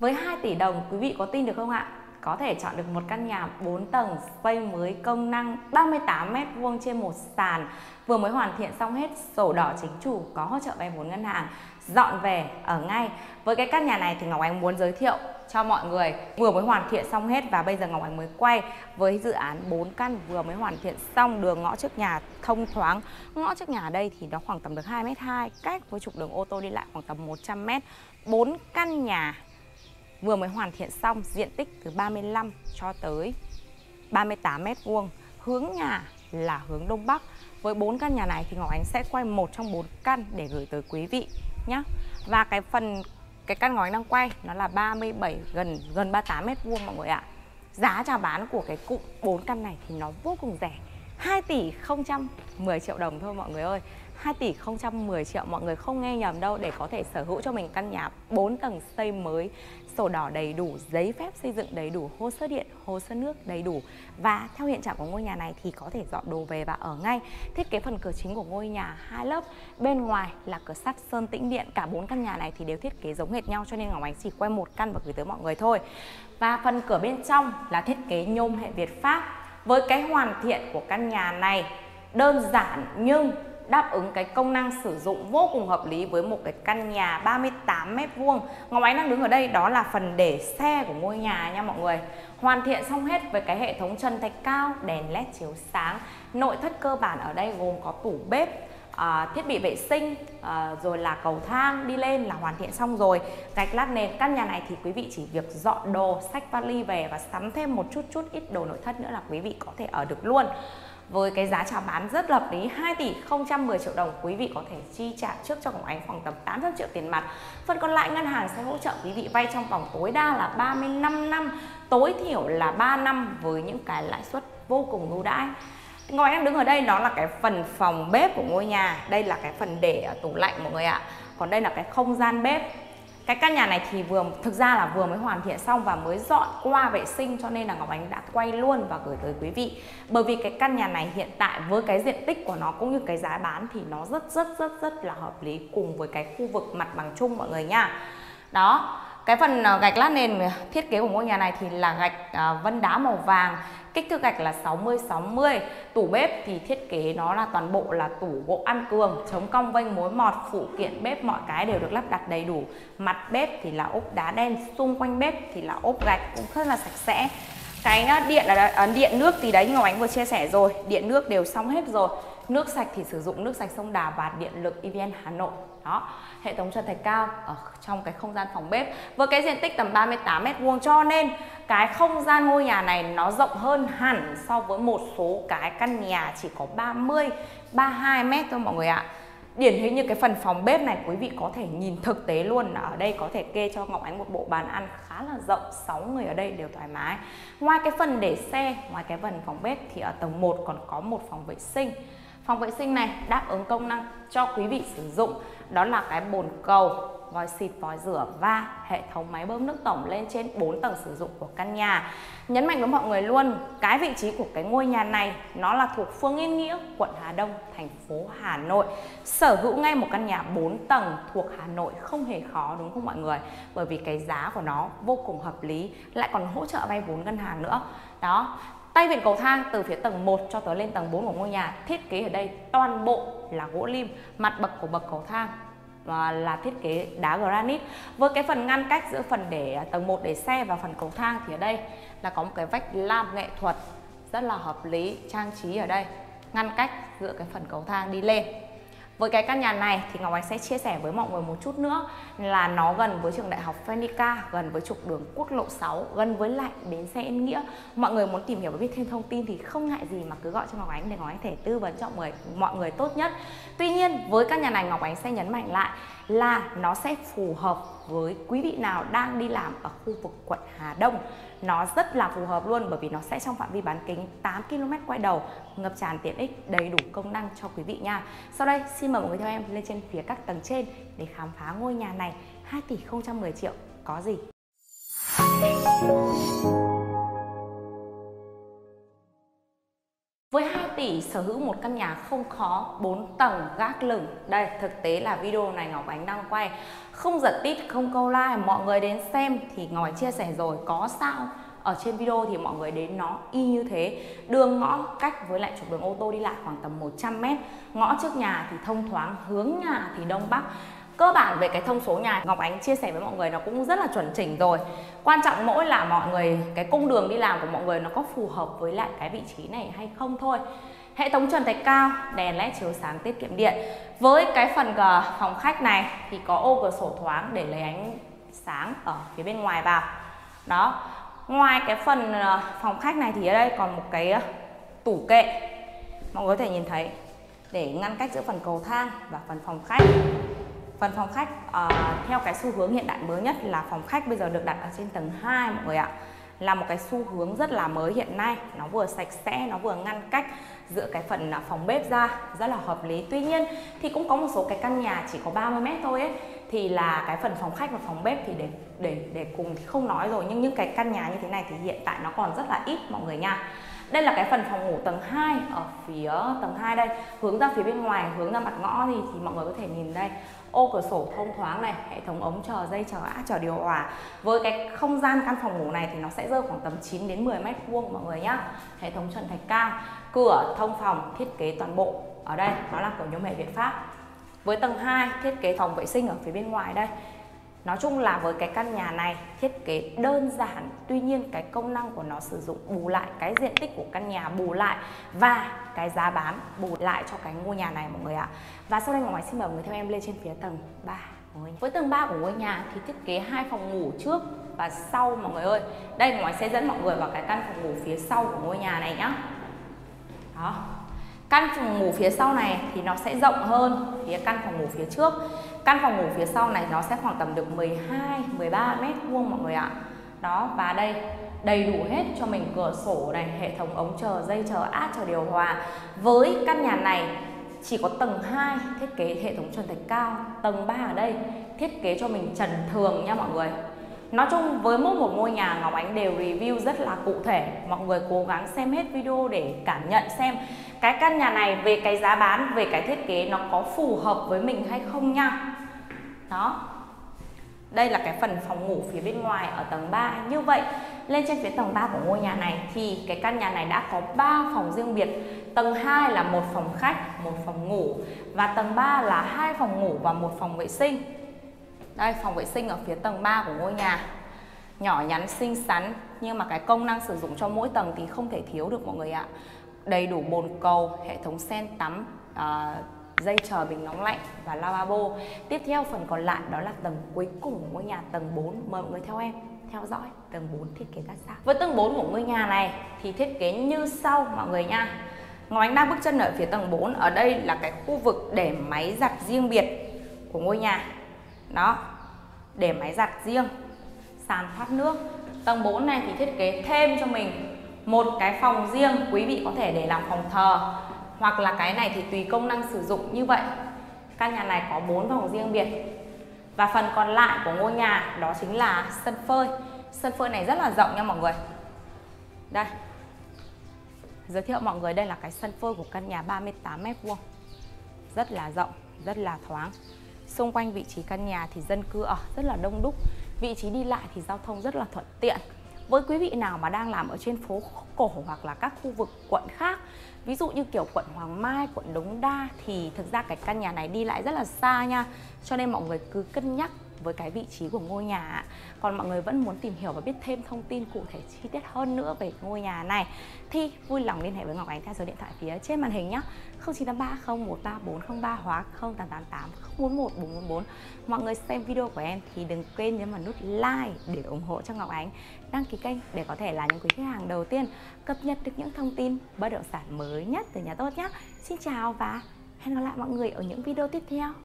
Với 2 tỷ đồng, quý vị có tin được không ạ? Có thể chọn được một căn nhà 4 tầng, xây mới công năng 38 m2 trên một sàn. Vừa mới hoàn thiện xong hết, sổ đỏ chính chủ, có hỗ trợ vay vốn ngân hàng. Dọn về, ở ngay. Với cái căn nhà này thì Ngọc Ánh muốn giới thiệu cho mọi người. Vừa mới hoàn thiện xong hết và bây giờ Ngọc Ánh mới quay với dự án 4 căn. Vừa mới hoàn thiện xong đường ngõ trước nhà thông thoáng. Ngõ trước nhà ở đây thì nó khoảng tầm được 2m2 cách với trục đường ô tô đi lại khoảng tầm 100m 4 căn nhà vừa mới hoàn thiện xong diện tích từ 35 cho tới 38 mét vuông. Hướng nhà là hướng đông bắc. Với bốn căn nhà này thì Ngọc Ánh sẽ quay một trong bốn căn để gửi tới quý vị nhé và cái phần, cái căn ngói đang quay nó là 37 gần gần 38 mét vuông mọi người ạ. Giá chào bán của cái cụm bốn căn này thì nó vô cùng rẻ. 2 tỷ 010 triệu đồng thôi mọi người ơi 2 tỷ 010 triệu mọi người không nghe nhầm đâu để có thể sở hữu cho mình căn nhà 4 tầng xây mới sổ đỏ đầy đủ, giấy phép xây dựng đầy đủ, hồ sơ điện, hồ sơ nước đầy đủ và theo hiện trạng của ngôi nhà này thì có thể dọn đồ về và ở ngay. Thiết kế phần cửa chính của ngôi nhà hai lớp, bên ngoài là cửa sắt sơn tĩnh điện. Cả bốn căn nhà này thì đều thiết kế giống hệt nhau cho nên Ngọc Ánh chỉ quay một căn và gửi tới mọi người thôi. Và phần cửa bên trong là thiết kế nhôm hệ Việt Pháp. Với cái hoàn thiện của căn nhà này đơn giản nhưng đáp ứng cái công năng sử dụng vô cùng hợp lý với một cái căn nhà 38 mét vuông. Ngọc Ánh đang đứng ở đây đó là phần để xe của ngôi nhà nha mọi người. Hoàn thiện xong hết với cái hệ thống chân thạch cao, đèn led chiếu sáng. Nội thất cơ bản ở đây gồm có tủ bếp, À, thiết bị vệ sinh à, rồi là cầu thang đi lên là hoàn thiện xong rồi. Gạch lát nền căn nhà này thì quý vị chỉ việc dọn đồ sách vali về và sắm thêm một chút chút ít đồ nội thất nữa là quý vị có thể ở được luôn. Với cái giá chào bán rất hợp lý 2 tỷ 010 triệu đồng quý vị có thể chi trả trước cho Ngọc Ánh khoảng tầm 800 triệu tiền mặt. Phần còn lại ngân hàng sẽ hỗ trợ quý vị vay trong vòng tối đa là 35 năm tối thiểu là 3 năm với những cái lãi suất vô cùng ưu đãi. Ngọc em đứng ở đây, nó là cái phần phòng bếp của ngôi nhà. Đây là cái phần để tủ lạnh mọi người ạ. Còn đây là cái không gian bếp. Cái căn nhà này thì vừa, thực ra là vừa mới hoàn thiện xong và mới dọn qua vệ sinh cho nên là Ngọc Ánh đã quay luôn và gửi tới quý vị. Bởi vì cái căn nhà này hiện tại với cái diện tích của nó cũng như cái giá bán thì nó rất rất rất rất là hợp lý cùng với cái khu vực mặt bằng chung mọi người nha. Đó cái phần ờ, gạch lát nền ờ, thiết kế của ngôi nhà này thì là gạch ờ, vân đá màu vàng Kích thước gạch là 60 60. Tủ bếp thì thiết kế nó là toàn bộ là tủ gỗ ăn cường, chống cong vênh mối mọt, phụ kiện bếp mọi cái đều được lắp đặt đầy đủ. Mặt bếp thì là ốp đá đen, xung quanh bếp thì là ốp gạch cũng rất là sạch sẽ. Cái điện là điện nước thì đấy như Ngọc Ánh vừa chia sẻ rồi, điện nước đều xong hết rồi. Nước sạch thì sử dụng nước sạch sông Đà và điện lực EVN Hà Nội đó, hệ thống trần thạch cao ở trong cái không gian phòng bếp. Với cái diện tích tầm 38 mét vuông, cho nên cái không gian ngôi nhà này nó rộng hơn hẳn so với một số cái căn nhà chỉ có 30 32 mét thôi mọi người ạ. Điển hình như cái phần phòng bếp này quý vị có thể nhìn thực tế luôn. Ở đây có thể kê cho Ngọc Ánh một bộ bàn ăn khá là rộng 6 người ở đây đều thoải mái. Ngoài cái phần để xe, ngoài cái phần phòng bếp thì ở tầng 1 còn có một phòng vệ sinh phòng vệ sinh này đáp ứng công năng cho quý vị sử dụng. Đó là cái bồn cầu, vòi xịt, vòi rửa và hệ thống máy bơm nước tổng lên trên 4 tầng sử dụng của căn nhà. Nhấn mạnh với mọi người luôn, cái vị trí của cái ngôi nhà này nó là thuộc phương Yên Nghĩa, quận Hà Đông, thành phố Hà Nội. Sở hữu ngay một căn nhà 4 tầng thuộc Hà Nội không hề khó, đúng không mọi người? Bởi vì cái giá của nó vô cùng hợp lý, lại còn hỗ trợ vay vốn ngân hàng nữa. Đó Tay vịn cầu thang từ phía tầng 1 cho tới lên tầng 4 của ngôi nhà. Thiết kế ở đây toàn bộ là gỗ lim, mặt bậc của bậc cầu thang và là thiết kế đá granite. Với cái phần ngăn cách giữa phần để à, tầng 1 để xe và phần cầu thang thì ở đây là có một cái vách lam nghệ thuật rất là hợp lý trang trí ở đây. Ngăn cách giữa cái phần cầu thang đi lên với cái căn nhà này thì Ngọc Ánh sẽ chia sẻ với mọi người một chút nữa là nó gần với trường đại học Phenica, gần với trục đường quốc lộ 6, gần với lại bến xe Yên Nghĩa. Mọi người muốn tìm hiểu và biết thêm thông tin thì không ngại gì mà cứ gọi cho Ngọc Ánh để Ngọc Ánh thể tư vấn cho mọi người, mọi người tốt nhất. Tuy nhiên với căn nhà này Ngọc Ánh sẽ nhấn mạnh lại là nó sẽ phù hợp với quý vị nào đang đi làm ở khu vực quận Hà Đông nó rất là phù hợp luôn, bởi vì nó sẽ trong phạm vi bán kính 8 km quay đầu, ngập tràn tiện ích, đầy đủ công năng cho quý vị nha. Sau đây, xin mời mọi người theo em lên trên phía các tầng trên để khám phá ngôi nhà này. 2 tỷ 010 triệu, có gì? Với 2 tỷ sở hữu một căn nhà không khó 4 tầng gác lửng. Đây, thực tế là video này Ngọc Ánh đang quay. Không giật tít, không câu like, mọi người đến xem thì Ngọc Ánh chia sẻ rồi, có sao? Ở trên video thì mọi người đến nó y như thế. Đường ngõ cách với lại trục đường ô tô đi lại khoảng tầm 100 mét. Ngõ trước nhà thì thông thoáng, hướng nhà thì đông bắc cơ bản về cái thông số nhà Ngọc Ánh chia sẻ với mọi người nó cũng rất là chuẩn chỉnh rồi. Quan trọng mỗi là mọi người, cái cung đường đi làm của mọi người nó có phù hợp với lại cái vị trí này hay không thôi. Hệ thống trần thạch cao, đèn led chiếu sáng tiết kiệm điện. Với cái phần phòng khách này thì có ô cửa sổ thoáng để lấy ánh sáng ở phía bên ngoài vào. Đó. Ngoài cái phần ờ, phòng khách này thì ở đây còn một cái ờ, tủ kệ. Mọi người có thể nhìn thấy. Để ngăn cách giữa phần cầu thang và phần phòng khách phần phòng khách uh, theo cái xu hướng hiện đại mới nhất là phòng khách bây giờ được đặt ở trên tầng 2 mọi người ạ. Là một cái xu hướng rất là mới hiện nay. Nó vừa sạch sẽ nó vừa ngăn cách giữa cái phần à, phòng bếp ra rất là hợp lý. Tuy nhiên thì cũng có một số cái căn nhà chỉ có 30 mét thôi ấy thì là cái phần phòng khách và phòng bếp thì để để để cùng thì không nói rồi. Nhưng những cái căn nhà như thế này thì hiện tại nó còn rất là ít mọi người nha. Đây là cái phần phòng ngủ tầng 2 ở phía tầng 2 đây. Hướng ra phía bên ngoài hướng ra mặt ngõ thì thì mọi người có thể nhìn đây ô cửa sổ thông thoáng này, hệ thống ống chờ dây chờ áp chờ điều hòa. Với cái không gian căn phòng ngủ này thì nó sẽ rơi khoảng tầm 9 đến 10 mét vuông mọi người nhá. Hệ thống trần thạch cao, cửa thông phòng thiết kế toàn bộ ở đây, nó là của nhóm hệ Việt Pháp. Với tầng 2 thiết kế phòng vệ sinh ở phía bên ngoài đây Nói chung là với cái căn nhà này, thiết kế đơn giản, Tuy nhiên cái công năng của nó sử dụng bù lại, cái diện tích của căn nhà bù lại Và cái giá bán bù lại cho cái ngôi nhà này mọi người ạ. Và sau đây mọi người xin mời mọi người theo em lên trên phía tầng 3 với tầng 3 của ngôi nhà thì thiết kế hai phòng ngủ trước và sau mọi người ơi. Đây mọi người sẽ dẫn mọi người vào cái căn phòng ngủ phía sau của ngôi nhà này nhá. Đó. Căn phòng ngủ phía sau này thì nó sẽ rộng hơn phía căn phòng ngủ phía trước. Căn phòng ngủ phía sau này nó sẽ khoảng tầm được 12, 13 mét vuông mọi người ạ. Đó và đây đầy đủ hết cho mình cửa sổ này, hệ thống ống chờ, dây chờ, áp chờ điều hòa. Với căn nhà này chỉ có tầng 2 thiết kế hệ thống trần thạch cao, tầng 3 ở đây thiết kế cho mình trần thường nha mọi người. Nói chung với mỗi một ngôi nhà Ngọc Ánh đều review rất là cụ thể. Mọi người cố gắng xem hết video để cảm nhận xem Cái căn nhà này về cái giá bán, về cái thiết kế nó có phù hợp với mình hay không nha. Đó. Đây là cái phần phòng ngủ phía bên ngoài ở tầng 3 Như vậy lên trên phía tầng 3 của ngôi nhà này Thì cái căn nhà này đã có 3 phòng riêng biệt. Tầng 2 là một phòng khách, một phòng ngủ Và tầng 3 là hai phòng ngủ và một phòng vệ sinh đây phòng vệ sinh ở phía tầng 3 của ngôi nhà. Nhỏ nhắn xinh xắn Nhưng mà cái công năng sử dụng cho mỗi tầng thì không thể thiếu được mọi người ạ. Đầy đủ bồn cầu, hệ thống sen tắm à, dây chờ bình nóng lạnh và lavabo. Tiếp theo phần còn lại đó là tầng cuối cùng của ngôi nhà tầng 4 Mời mọi người theo em theo dõi tầng 4 thiết kế ra sao. Với tầng 4 của ngôi nhà này thì thiết kế như sau mọi người nha. Ngọc Ánh đang bước chân ở phía tầng 4 Ở đây là cái khu vực để máy giặt riêng biệt của ngôi nhà đó. Để máy giặt riêng, sàn thoát nước. Tầng 4 này thì thiết kế thêm cho mình một cái phòng riêng quý vị có thể để làm phòng thờ. Hoặc là cái này thì tùy công năng sử dụng như vậy. Căn nhà này có 4 phòng riêng biệt. Và phần còn lại của ngôi nhà đó chính là sân phơi. Sân phơi này rất là rộng nha mọi người. Đây. Giới thiệu mọi người đây là cái sân phơi của căn nhà 38 mét vuông. Rất là rộng, rất là thoáng. Xung quanh vị trí căn nhà thì dân cư ở rất là đông đúc. Vị trí đi lại thì giao thông rất là thuận tiện. Với quý vị nào mà đang làm ở trên phố cổ hoặc là các khu vực quận khác ví dụ như kiểu quận Hoàng Mai, quận Đống Đa thì thực ra cái căn nhà này đi lại rất là xa nha. Cho nên mọi người cứ cân nhắc với cái vị trí của ngôi nhà còn mọi người vẫn muốn tìm hiểu và biết thêm thông tin cụ thể chi tiết hơn nữa về ngôi nhà này, thì vui lòng liên hệ với Ngọc Ánh theo số điện thoại phía trên màn hình nhé 0983 hóa 0888 041 444 mọi người xem video của em thì đừng quên nhấn vào nút like để ủng hộ cho Ngọc Ánh. Đăng ký kênh để có thể là những quý khách hàng đầu tiên cập nhật được những thông tin bất động sản mới nhất từ nhà tốt nhé Xin chào và hẹn gặp lại mọi người ở những video tiếp theo.